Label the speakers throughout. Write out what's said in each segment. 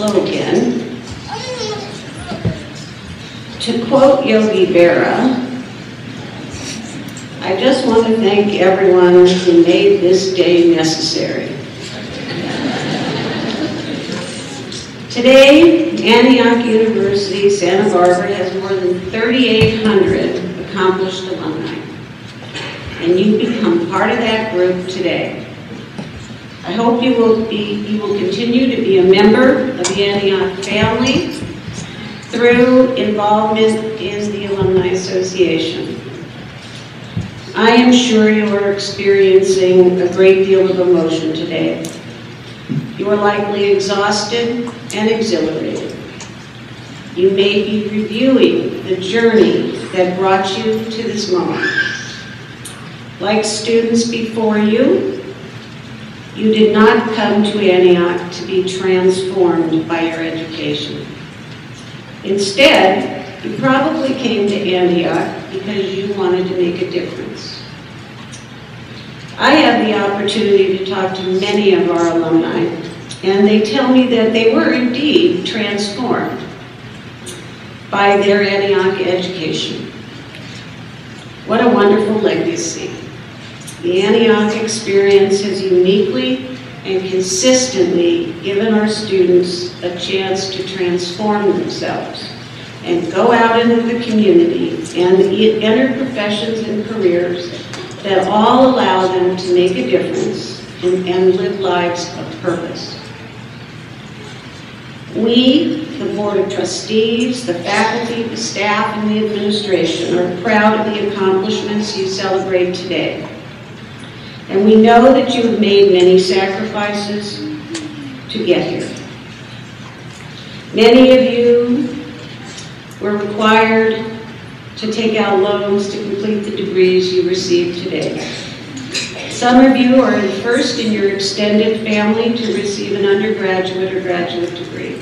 Speaker 1: Hello again. To quote Yogi Berra, I just want to thank everyone who made this day necessary. Today, Antioch University, Santa Barbara has more than 3,800 accomplished alumni. And you become part of that group today. I hope you will be, you will continue to be a member of the Antioch family through involvement in the Alumni Association. I am sure you are experiencing a great deal of emotion today. You are likely exhausted and exhilarated. You may be reviewing the journey that brought you to this moment. Like students before you, you did not come to Antioch to be transformed by your education. Instead, you probably came to Antioch because you wanted to make a difference. I had the opportunity to talk to many of our alumni, and they tell me that they were indeed transformed by their Antioch education. What a wonderful legacy. The Antioch experience has uniquely and consistently given our students a chance to transform themselves and go out into the community and enter professions and careers that all allow them to make a difference and, and live lives of purpose. We, the Board of Trustees, the faculty, the staff, and the administration are proud of the accomplishments you celebrate today. And we know that you have made many sacrifices to get here. Many of you were required to take out loans to complete the degrees you received today. Some of you are the first in your extended family to receive an undergraduate or graduate degree.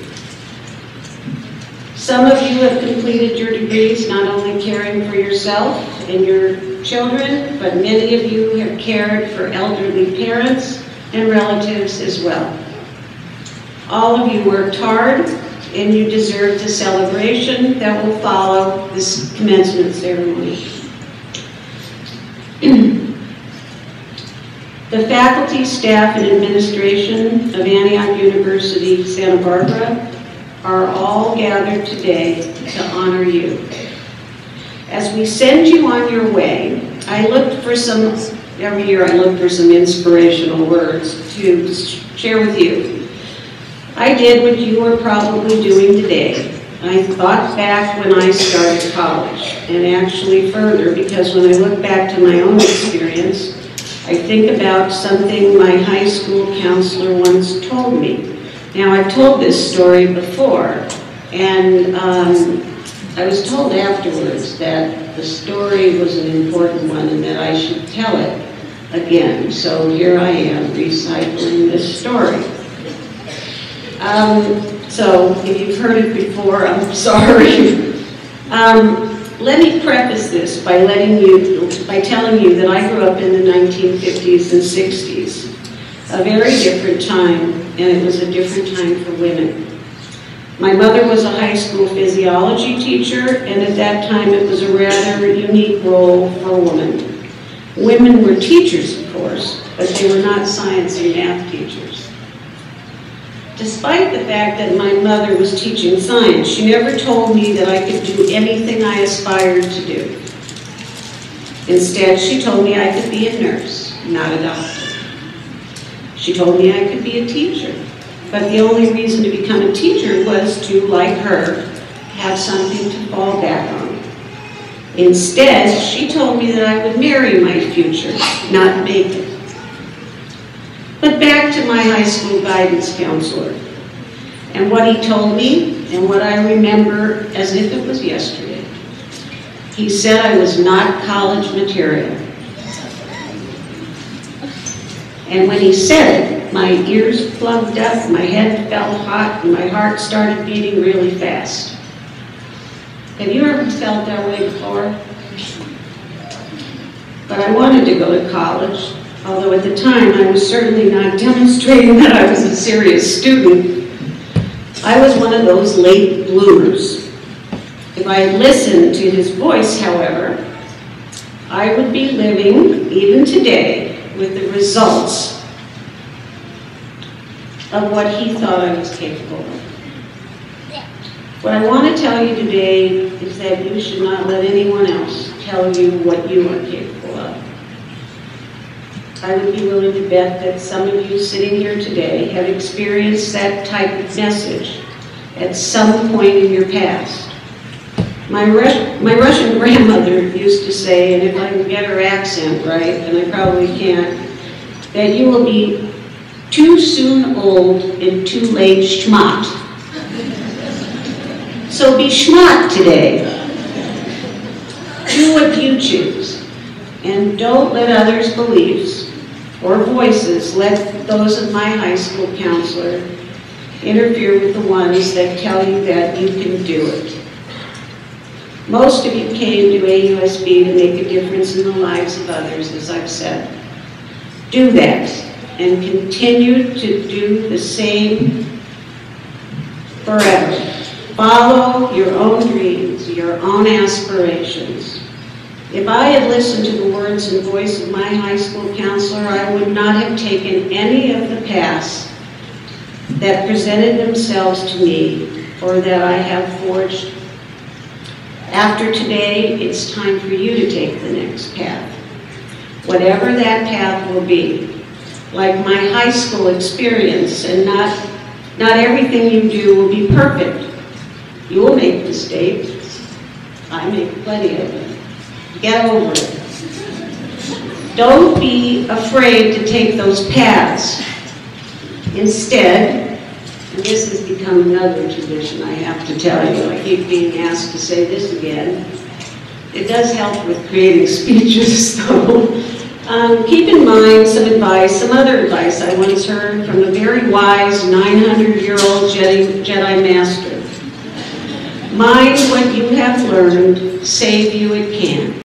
Speaker 1: Some of you have completed your degrees not only caring for yourself and your children, but many of you have cared for elderly parents and relatives as well. All of you worked hard and you deserve the celebration that will follow this commencement ceremony. the faculty, staff, and administration of Antioch University, Santa Barbara are all gathered today to honor you. As we send you on your way, I looked for some, every year I look for some inspirational words to share with you. I did what you are probably doing today. I thought back when I started college, and actually further, because when I look back to my own experience, I think about something my high school counselor once told me. Now, I've told this story before, and um, I was told afterwards that the story was an important one and that I should tell it again. So here I am recycling this story. Um, so if you've heard it before, I'm sorry. um, let me preface this by letting you, by telling you that I grew up in the 1950s and 60s, a very different time, and it was a different time for women. My mother was a high school physiology teacher, and at that time it was a rather unique role for a woman. Women were teachers, of course, but they were not science and math teachers. Despite the fact that my mother was teaching science, she never told me that I could do anything I aspired to do. Instead, she told me I could be a nurse, not a doctor. She told me I could be a teacher, but the only reason to become a teacher was to, like her, have something to fall back on. Instead, she told me that I would marry my future, not make it. But back to my high school guidance counselor and what he told me and what I remember as if it was yesterday. He said I was not college material. And when he said it, my ears plugged up, my head felt hot, and my heart started beating really fast. Have you ever felt that way before? But I wanted to go to college, although at the time I was certainly not demonstrating that I was a serious student. I was one of those late bloomers. If I had listened to his voice, however, I would be living, even today, with the results of what he thought I was capable of. What I want to tell you today is that you should not let anyone else tell you what you are capable of. I would be willing to bet that some of you sitting here today have experienced that type of message at some point in your past. My, my Russian grandmother used to say, and if I can get her accent right, and I probably can't, that you will be too soon old and too late schmott. So be schmott today. Do what you choose. And don't let others' beliefs or voices, let those of my high school counselor interfere with the ones that tell you that you can do it. Most of you came to AUSB to make a difference in the lives of others, as I've said. Do that and continue to do the same forever. Follow your own dreams, your own aspirations. If I had listened to the words and voice of my high school counselor, I would not have taken any of the paths that presented themselves to me or that I have forged. After today, it's time for you to take the next path. Whatever that path will be. Like my high school experience, and not, not everything you do will be perfect. You will make mistakes. I make plenty of them. Get over it. Don't be afraid to take those paths. Instead, and this has become another tradition, I have to tell you, I keep being asked to say this again. It does help with creating speeches, though. Um, keep in mind some advice, some other advice I once heard from a very wise 900-year-old Jedi, Jedi Master. Mind what you have learned, save you it can.